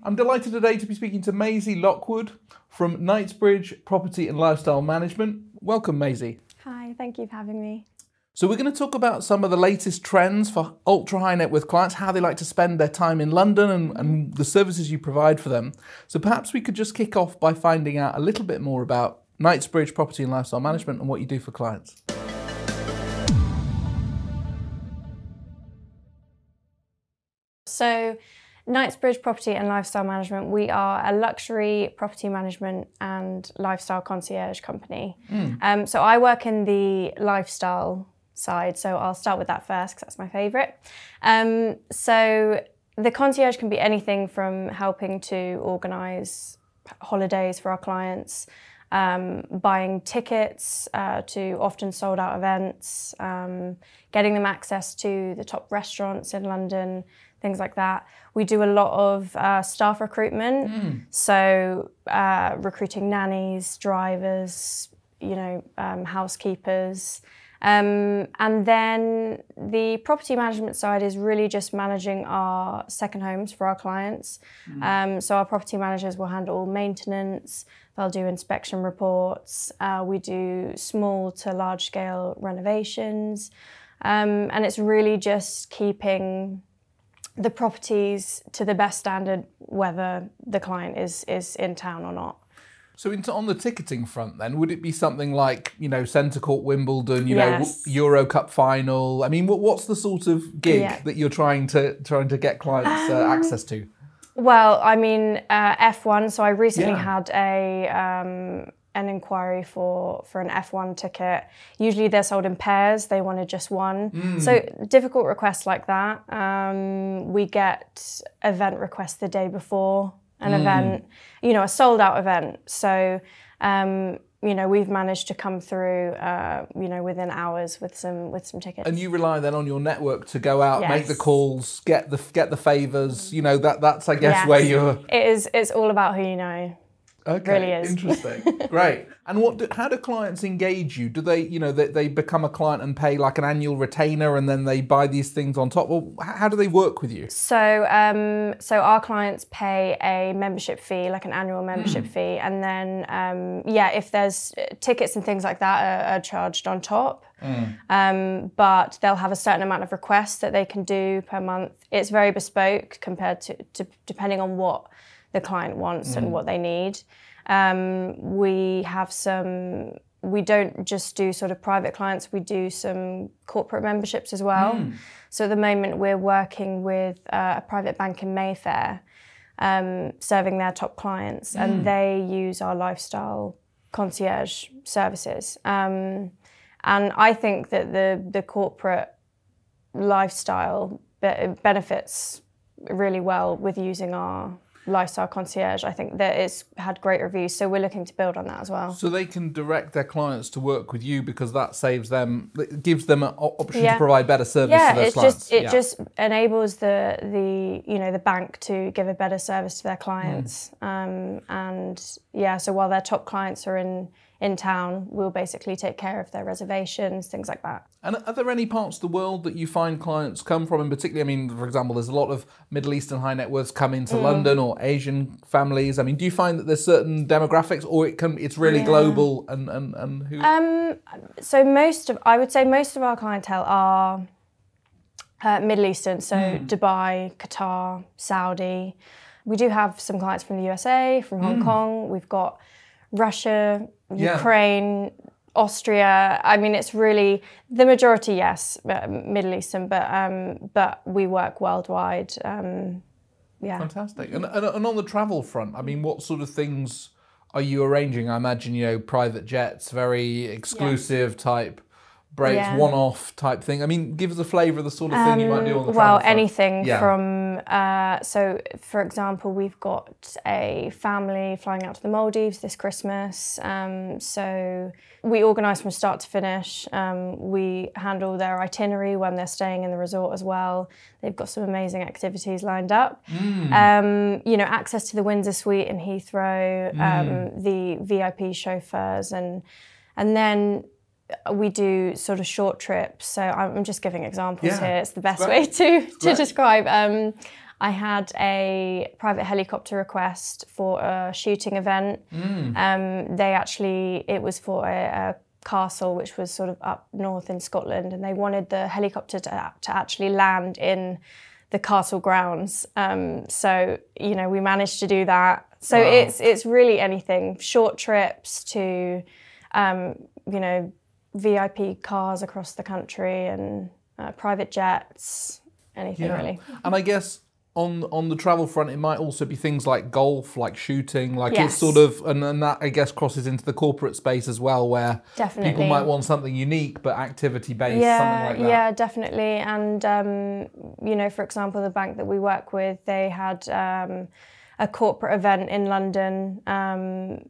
I'm delighted today to be speaking to Maisie Lockwood from Knightsbridge Property and Lifestyle Management. Welcome, Maisie. Hi, thank you for having me. So, we're going to talk about some of the latest trends for ultra high net worth clients, how they like to spend their time in London, and, and the services you provide for them. So, perhaps we could just kick off by finding out a little bit more about Knightsbridge Property and Lifestyle Management and what you do for clients. So, Knightsbridge Property and Lifestyle Management, we are a luxury property management and lifestyle concierge company. Mm. Um, so, I work in the lifestyle side, so I'll start with that first because that's my favourite. Um, so, the concierge can be anything from helping to organise holidays for our clients. Um, buying tickets uh, to often sold out events, um, getting them access to the top restaurants in London, things like that. We do a lot of uh, staff recruitment, mm. so uh, recruiting nannies, drivers, you know, um, housekeepers. Um, and then the property management side is really just managing our second homes for our clients. Mm. Um, so our property managers will handle all maintenance, they'll do inspection reports, uh, we do small to large scale renovations. Um, and it's really just keeping the properties to the best standard, whether the client is is in town or not. So, on the ticketing front, then, would it be something like you know Centre Court, Wimbledon, you yes. know Euro Cup final? I mean, what, what's the sort of gig yeah. that you're trying to trying to get clients uh, um, access to? Well, I mean uh, F1. So I recently yeah. had a um, an inquiry for for an F1 ticket. Usually they're sold in pairs. They wanted just one. Mm. So difficult requests like that. Um, we get event requests the day before an mm. event. You know, a sold out event. So. Um, you know we've managed to come through uh, you know within hours with some with some tickets and you rely then on your network to go out yes. make the calls get the get the favors you know that that's i guess yes. where you're it is it's all about who you know Okay, really is. interesting. Great. And what? Do, how do clients engage you? Do they, you know, they, they become a client and pay like an annual retainer, and then they buy these things on top? Well, how do they work with you? So, um, so our clients pay a membership fee, like an annual membership mm. fee, and then, um, yeah, if there's uh, tickets and things like that are, are charged on top. Mm. Um, but they'll have a certain amount of requests that they can do per month. It's very bespoke compared to, to depending on what the client wants mm. and what they need. Um, we have some. We don't just do sort of private clients. We do some corporate memberships as well. Mm. So at the moment, we're working with uh, a private bank in Mayfair, um, serving their top clients, mm. and they use our lifestyle concierge services. Um, and I think that the the corporate lifestyle be- benefits really well with using our lifestyle concierge. I think that it's had great reviews, so we're looking to build on that as well. So they can direct their clients to work with you because that saves them, it gives them an option yeah. to provide better service yeah, to their it's clients. Just, it yeah. just enables the the you know the bank to give a better service to their clients, mm. um, and yeah. So while their top clients are in in town, we'll basically take care of their reservations, things like that. And are there any parts of the world that you find clients come from, in particular? I mean, for example, there's a lot of Middle Eastern high net worths come into mm. London or Asian families. I mean, do you find that there's certain demographics, or it can it's really yeah. global? And and and who? Um, so most of I would say most of our clientele are uh, Middle Eastern, so mm. Dubai, Qatar, Saudi. We do have some clients from the USA, from Hong mm. Kong. We've got Russia, Ukraine, yeah. Austria. I mean, it's really the majority, yes, uh, Middle Eastern, but um, but we work worldwide. Um, yeah, fantastic. And, and and on the travel front, I mean, what sort of things are you arranging? I imagine you know private jets, very exclusive yeah. type breaks, yeah. one-off type thing. I mean, give us a flavour of the sort of thing um, you might do on the um, Well, anything yeah. from uh, so, for example, we've got a family flying out to the Maldives this Christmas. Um, so we organise from start to finish. Um, we handle their itinerary when they're staying in the resort as well. They've got some amazing activities lined up. Mm. you know, access to the Windsor Suite in Heathrow, mm. the VIP chauffeurs, and and then we do sort of short trips. So I'm just giving examples yeah. here. It's the best way to, to describe. Um, I had a private helicopter request for a shooting event. Um, they actually, it was for a, a castle which was sort of up north in Scotland, and they wanted the helicopter to, to actually land in the castle grounds. Um, so you know, we managed to do that. So Wow. it's it's really anything, short trips to, um, you know, VIP cars across the country and uh, private jets, anything really. And I guess on on the travel front, it might also be things like golf, like shooting, like Yes. it's sort of, and, and that I guess crosses into the corporate space as well, where people might want something unique but activity based, yeah, something like that. Yeah, definitely. And um, you know, for example, the bank that we work with, they had um, a corporate event in London. Um,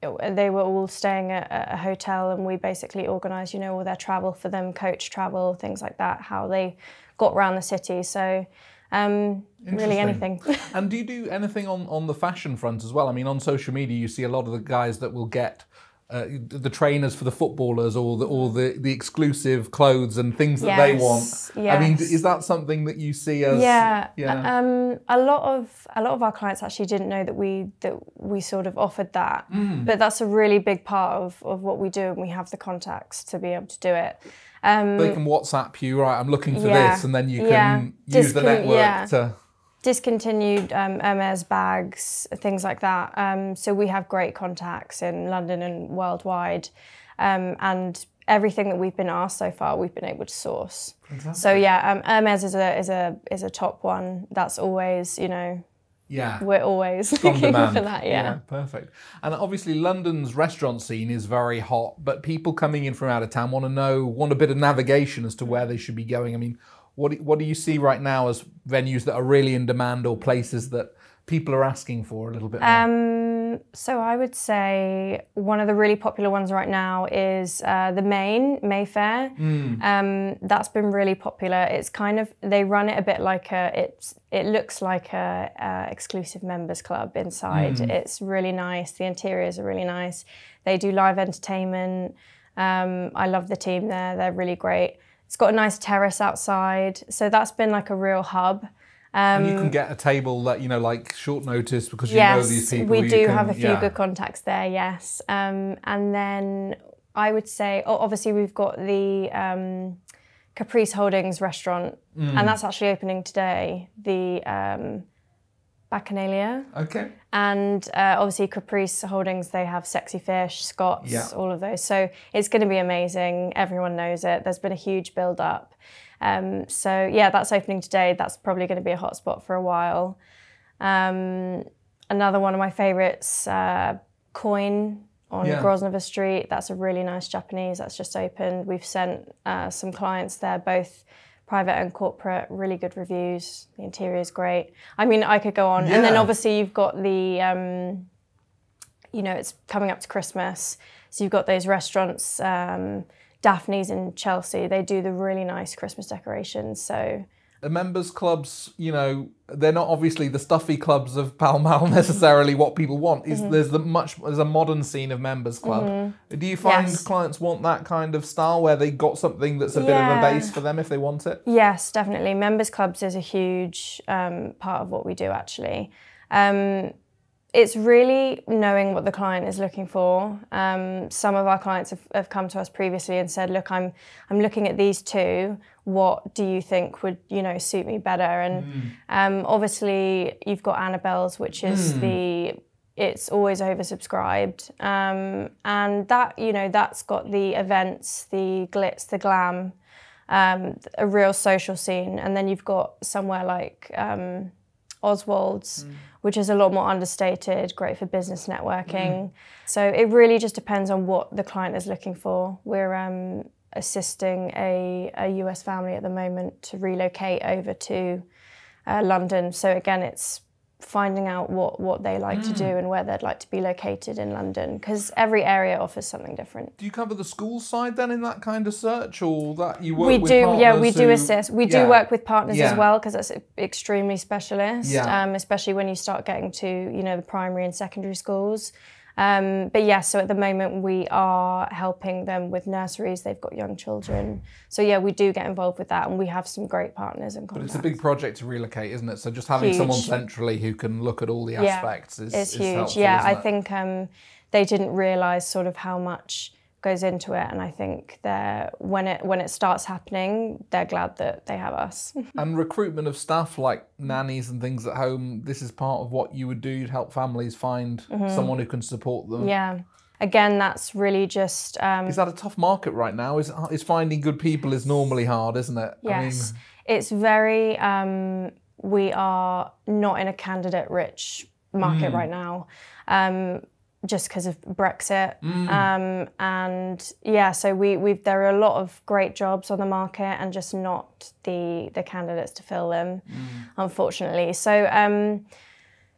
they were all staying at a hotel, and we basically organised, you know, all their travel for them, coach travel, things like that, how they got around the city. So. Um, really anything. And do you do anything on, on the fashion front as well? I mean, on social media, you see a lot of the guys that will get uh, the trainers for the footballers or the or the, the exclusive clothes and things that they want. Yes, I mean, is that something that you see as yeah, yeah. Um, a lot of a lot of our clients actually didn't know that we that we sort of offered that, Mm. but that's a really big part of, of what we do, and we have the contacts to be able to do it. Um, they can WhatsApp you, right? I'm looking for Yeah, this, and then you can yeah. use the network to. Discontinued um, Hermes bags, things like that. Um, so we have great contacts in London and worldwide, um, and everything that we've been asked so far, we've been able to source. So yeah, um, Hermes is a is a is a top one. That's always you know Yeah. we're always on looking demand. for that. Yeah. perfect. And obviously, London's restaurant scene is very hot, but people coming in from out of town want to know, want a bit of navigation as to where they should be going. I mean, what do, what do you see right now as venues that are really in demand or places that people are asking for a little bit more? Um, so I would say one of the really popular ones right now is uh, the Maine Mayfair. Um, that's been really popular. It's kind of they run it a bit like a it's it looks like a, uh exclusive members club inside. It's really nice. The interiors are really nice. They do live entertainment. Um, I love the team there. They're really great. It's got a nice terrace outside, so that's been like a real hub. and you can get a table that, you know, like short notice because you yes, know these people. we do can- have a few yeah. good contacts there. Yes, um, and then I would say, oh, obviously, we've got the um, Caprice Holdings restaurant, Mm. and that's actually opening today. The um, Bacchanalia, Okay. and uh, obviously Caprice Holdings, they have Sexy Fish, Scott's, Yeah. all of those. So it's going to be amazing. Everyone knows it. There's been a huge build up. Um, so yeah, that's opening today. That's probably going to be a hotspot for a while. Um, another one of my favourites, uh, Koyn on Yeah. Grosvenor Street. That's a really nice Japanese. That's just opened. We've sent uh, some clients there, both private and corporate. Really good reviews. The interior is great. I mean, I could go on. And then obviously you've got the, um, you know, it's coming up to Christmas, so you've got those restaurants. Um, Daphne's in Chelsea. They do the really nice Christmas decorations. So the members clubs, you know, they're not obviously the stuffy clubs of Pall Mall necessarily what people want. Is Mm-hmm. there's the much there's a modern scene of members club. Do you find Yes. clients want that kind of style where they got something that's a bit of a base for them if they want it? Yes, definitely. Members clubs is a huge um, part of what we do, actually. Um, it's really knowing what the client is looking for. Um, some of our clients have, have come to us previously and said, "Look, I'm I'm looking at these two. What do you think would you know suit me better?" And um, obviously, you've got Annabel's, which is the it's always oversubscribed, um, and that you know that's got the events, the glitz, the glam um, a real social scene. And then you've got somewhere like Oswald's, which is a lot more understated, great for business networking. So it really just depends on what the client is looking for. We're um, assisting a, a US family at the moment to relocate over to uh, London. So again, it's finding out what, what they like to do and where they'd like to be located in London because every area offers something different. Do you cover the school side then in that kind of search, or that you work we with do yeah we do assist we do work with partners Yeah. as well because that's extremely specialist Yeah. um, especially when you start getting to you know the primary and secondary schools Um, but yeah, so at the moment we are helping them with nurseries. They've got young children, so yeah, we do get involved with that, and we have some great partners and But it's a big project to relocate, isn't it? So just having Huge. someone centrally who can look at all the Yeah, aspects is, it's is huge. helpful, yeah, I it? think um, they didn't realise sort of how much goes into it, and I think they're when it when it starts happening, they're glad that they have us. And recruitment of staff like nannies and things at home, this is part of what you would do to help families find someone who can support them. Yeah, again, that's really just um, Is that a tough market right now? Is is finding good people is normally hard, isn't it? Yes, it's very. Um, we are not in a candidate-rich market right now, um, just because of Brexit. Um, and yeah, so we we've there are a lot of great jobs on the market, and just not the the candidates to fill them, unfortunately. So, um,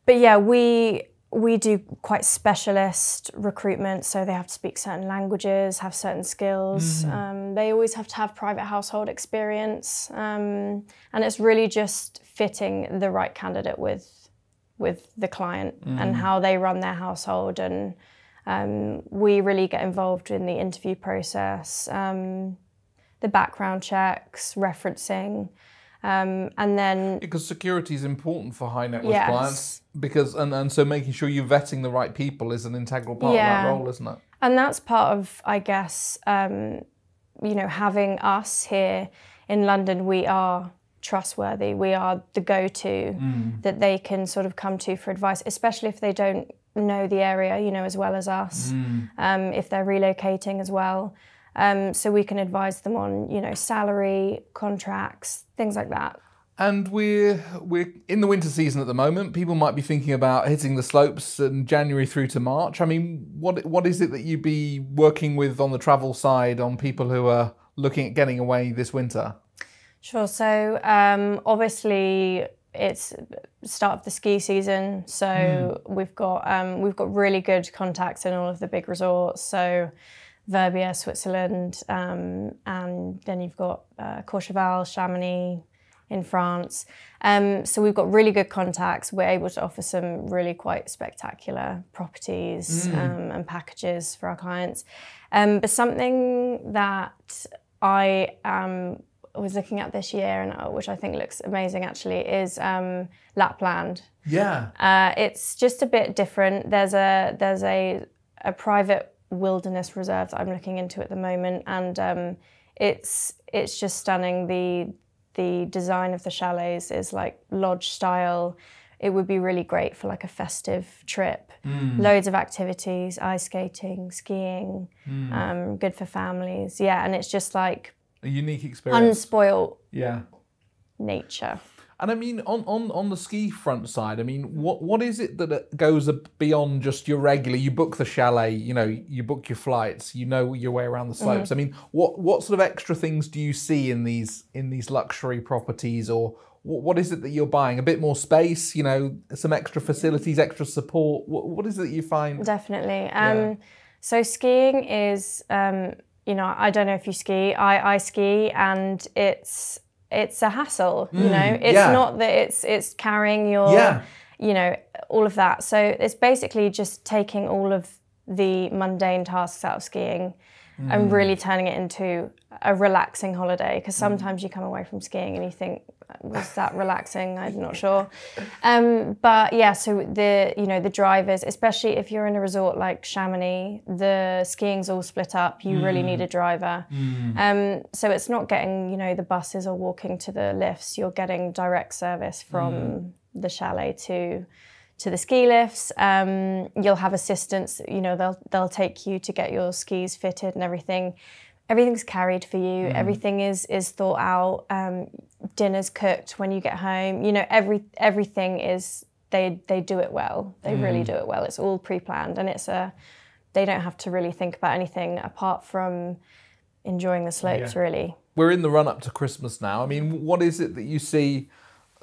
but yeah, we we do quite specialist recruitment, so they have to speak certain languages, have certain skills. Um, they always have to have private household experience, um, and it's really just fitting the right candidate with with the client and how they run their household. And um, we really get involved in the interview process, um, the background checks, referencing. Um, and then Because security is important for high net worth Yes. clients. Because and, and so making sure you're vetting the right people is an integral part of that role, isn't it? And that's part of, I guess, um, you know, having us here in London, we are trustworthy. We are the go to that they can sort of come to for advice, especially if they don't know the area, you know, as well as us, um, if they're relocating as well. Um, so we can advise them on, you know, salary, contracts, things like that. And we're we're in the winter season at the moment. People might be thinking about hitting the slopes in January through to March. I mean, what what is it that you'd be working with on the travel side on people who are looking at getting away this winter? Sure. So um, obviously it's start of the ski season, so we've got um, we've got really good contacts in all of the big resorts. So Verbier, Switzerland, um, and then you've got uh, Courchevel, Chamonix in France. Um, so we've got really good contacts. We're able to offer some really quite spectacular properties um, and packages for our clients. Um, but something that I um, was looking at this year, and uh, which I think looks amazing actually, is um, Lapland. Yeah. Uh, it's just a bit different. There's a there's a a private wilderness reserve that I'm looking into at the moment, and um, it's it's just stunning. The the design of the chalets is like lodge style. It would be really great for like a festive trip. Loads of activities, ice skating, skiing, um, good for families. Yeah, and it's just like A unique experience. unspoiled yeah. nature. And I mean, on, on, on the ski front side, I mean, what what is it that goes beyond just your regular? You book the chalet, you know, you book your flights, you know your way around the slopes. I mean, what what sort of extra things do you see in these in these luxury properties, or what, what is it that you're buying? A bit more space, you know, some extra facilities, extra support. What what is it that you find? Definitely. Um, So skiing is, um, you know, I don't know if you ski. I, I ski, and it's it's a hassle. You mm, know, it's yeah. not that it's it's carrying your, Yeah. you know, all of that. So it's basically just taking all of the mundane tasks out of skiing. And mm. really turning it into a relaxing holiday because mm. sometimes you come away from skiing and you think, was that relaxing? I'm not sure. Um, but yeah, so the you know the drivers, especially if you're in a resort like Chamonix, the skiing's all split up. You really need mm. a driver. Um, so it's not getting you know the buses or walking to the lifts. You're getting direct service from the chalet to to the ski lifts. Um, you'll have assistants. You know they'll they'll take you to get your skis fitted and everything. Everything's carried for you. Everything is is thought out. Um, dinner's cooked when you get home. You know every everything is they they do it well. They really do it well. It's all pre-planned and it's a they don't have to really think about anything apart from enjoying the slopes. Really. We're in the run up to Christmas now. I mean, what is it that you see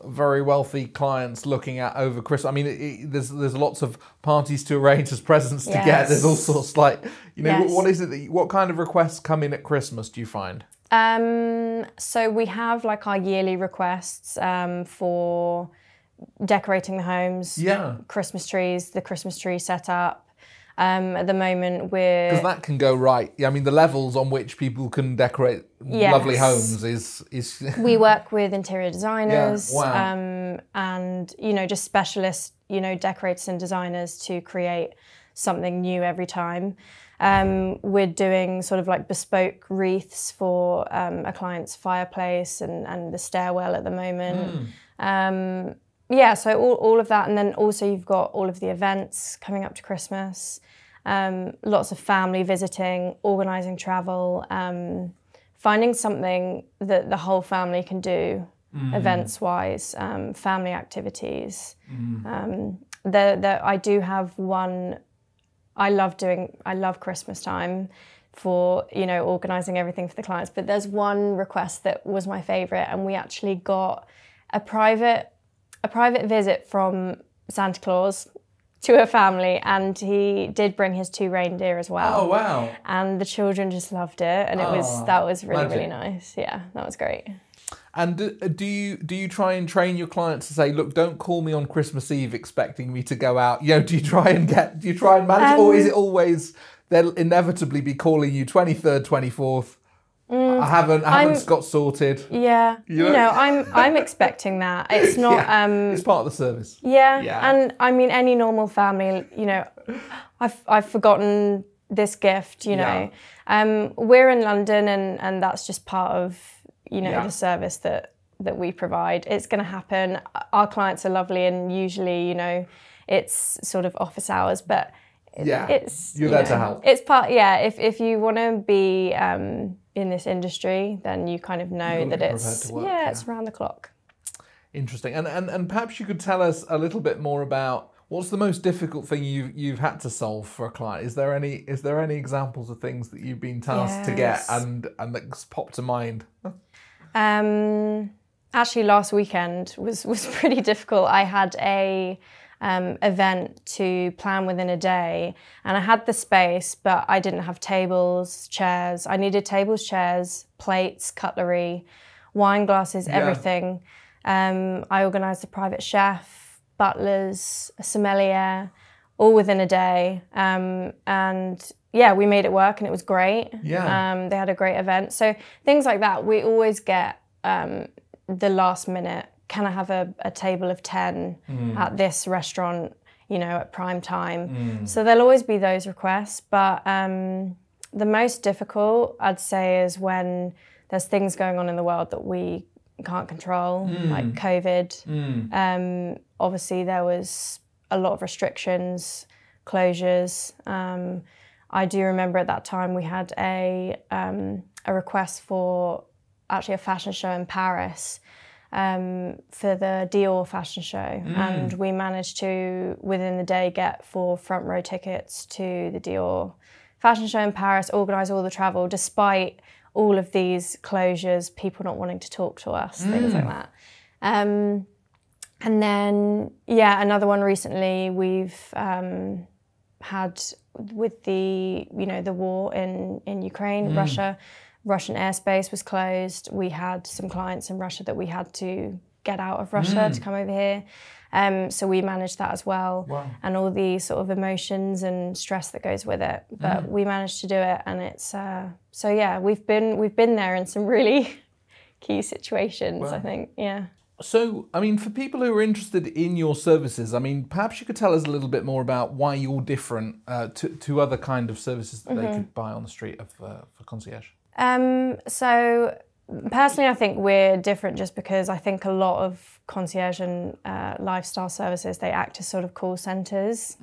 very wealthy clients looking at over Christmas? I mean, it, it, there's there's lots of parties to arrange, there's presents to get, there's all sorts like you know Yes. what is it that you, what kind of requests come in at Christmas? Do you find? Um, so we have like our yearly requests um, for decorating the homes, Yeah. Christmas trees, the Christmas tree setup. Um, at the moment, we're Because that can go right. Yeah, I mean, the levels on which people can decorate Yes. lovely homes is is we work with interior designers wow. um, and you know just specialist you know decorators and designers to create something new every time um, we're doing sort of like bespoke wreaths for um, a client's fireplace and, and the stairwell at the moment um, yeah so all, all of that and then also you've got all of the events coming up to christmas um, lots of family visiting organizing travel um, finding something that the whole family can do events wise um, family activities. Um, the, the, i do have one i love doing i love christmas time for you know organizing everything for the clients but there's one request that was my favorite and we actually got a private a private visit from santa claus to her family and he did bring his two reindeer as well oh wow. and the children just loved it and it was Oh, that was really really nice yeah that was great And do, do you do you try and train your clients to say, look, don't call me on Christmas Eve expecting me to go out? You know, do you try and get do you try and manage, or is Um, it always they'll inevitably be calling you twenty third, twenty fourth? I haven't I haven't Mm, I'm- got sorted. yeah You you know- know i'm i'm expecting that it's not Yeah, um it's part of the service. yeah, Yeah. and i mean any normal family you know i've i've forgotten this gift you know um we're in london and and that's just part of you know Yeah. the service that that we provide it's going to happen our clients are lovely and usually you know it's sort of office hours but Yeah, it's you're you there to help. It's part, yeah. If if you want to be um, in this industry, then you kind of know that it's work, yeah, yeah. it's around the clock. Interesting. And, and and perhaps you could tell us a little bit more about what's the most difficult thing you've you've had to solve for a client. Is there any is there any examples of things that you've been tasked to get and and that's popped to mind? Um, actually, last weekend was was pretty difficult. I had a um, event to plan within a day, and I had the space, but I didn't have tables, chairs. I needed tables, chairs, plates, cutlery, wine glasses, everything. Um, I organised a private chef, butlers, a sommelier, all within a day, um, and yeah, we made it work, and it was great. Yeah. Um, they had a great event. So things like that, we always get um, the last minute. Can I have a, a table of 10 at this restaurant, you know, at prime time? So there'll always be those requests. But um, the most difficult, I'd say, is when there's things going on in the world that we can't control, like COVID. Um, obviously, there was a lot of restrictions, closures. Um, I do remember at that time we had a um, a request for actually a fashion show in Paris um, for the Dior fashion show, and we managed to within the day get four front row tickets to the Dior fashion show in Paris, organise all the travel despite all of these closures, people not wanting to talk to us, things like that. Um, and then, yeah, another one recently we've um, had with the you know the war in in Ukraine, Russia, Russian airspace was closed. We had some clients in Russia that we had to get out of Russia to come over here. Um, so we managed that as well, Wow. and all the sort of emotions and stress that goes with it. But we managed to do it, and it's uh, so yeah. We've been we've been there in some really key situations. I think yeah. So, I mean, for people who are interested in your services, I mean, perhaps you could tell us a little bit more about why you're different uh, to, to other kind of services that Mm-hmm. they could buy on the street of uh, for concierge. Um, so personally, I think we're different just because I think a lot of concierge and uh, lifestyle services they act as sort of call centers,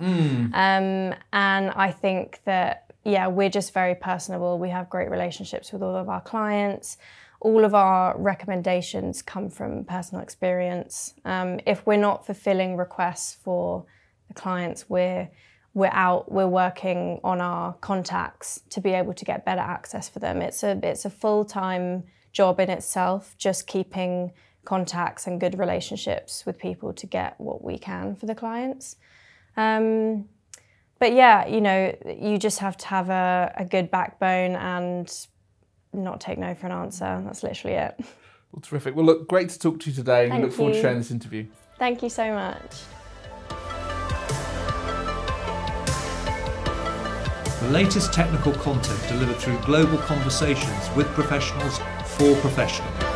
um, and I think that yeah, we're just very personable. We have great relationships with all of our clients. All of our recommendations come from personal experience. Um, if we're not fulfilling requests for the clients, we're we're out, we're working on our contacts to be able to get better access for them. It's a it's a full time job in itself, just keeping contacts and good relationships with people to get what we can for the clients. Um, but yeah, you know, you just have to have a, a good backbone and not take no for an answer. That's literally it. Well, terrific. Well, look, great to talk to you today. and we Thank look forward to sharing this interview. Thank you so much. The latest technical content delivered through global conversations with professionals for professionals.